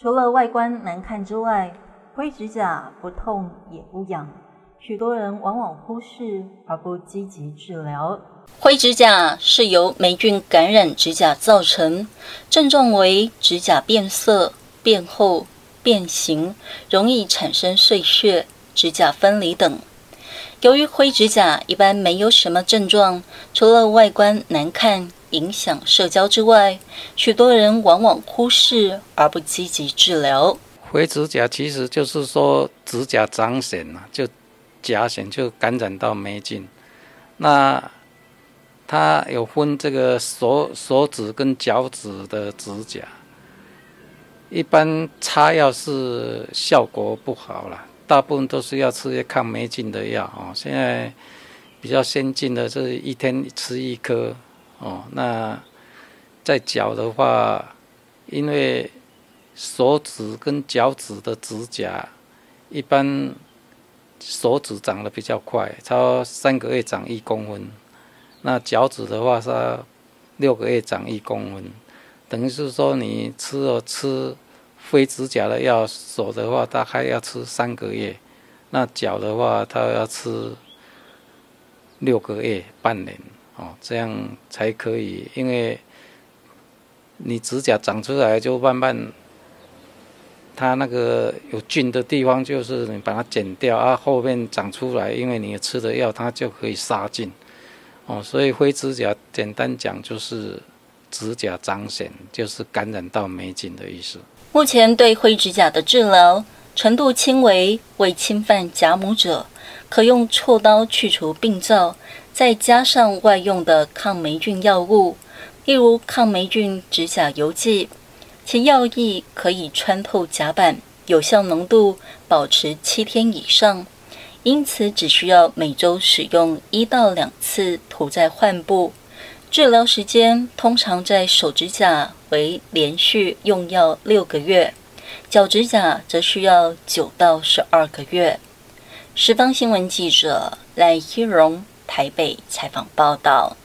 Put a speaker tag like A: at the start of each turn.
A: 除了外观难看之外，灰指甲不痛也不痒，许多人往往忽视而不积极治疗。
B: 灰指甲是由霉菌感染指甲造成，症状为指甲变色、变厚、变形，容易产生碎屑、指甲分离等。由于灰指甲一般没有什么症状，除了外观难看。影响社交之外，许多人往往忽视而不积极治疗。
C: 灰指甲其实就是说指甲长癣了，就甲癣就感染到霉菌。那它有分这个手手指跟脚趾的指甲，一般擦药是效果不好了，大部分都是要吃些抗霉菌的药哦。现在比较先进的是一天吃一颗。哦，那在脚的话，因为手指跟脚趾的指甲，一般手指长得比较快，超三个月长一公分，那脚趾的话是六个月长一公分，等于是说你吃了吃灰指甲的药，手的话大概要吃三个月，那脚的话它要吃六个月半年。哦，这样才可以，因为你指甲长出来就慢慢，它那个有菌的地方，就是你把它剪掉啊，后面长出来，因为你吃的药，它就可以杀菌。哦，所以灰指甲简单讲就是指甲长癣，就是感染到霉菌的意思。
B: 目前对灰指甲的治疗程度轻微，未侵犯甲母者，可用锉刀去除病灶。再加上外用的抗霉菌药物，例如抗霉菌指甲油剂，其药液可以穿透甲板，有效浓度保持七天以上，因此只需要每周使用一到两次，涂在患部。治疗时间通常在手指甲为连续用药六个月，脚指甲则需要九到十二个月。十方新闻记者赖一荣。台北采访报道。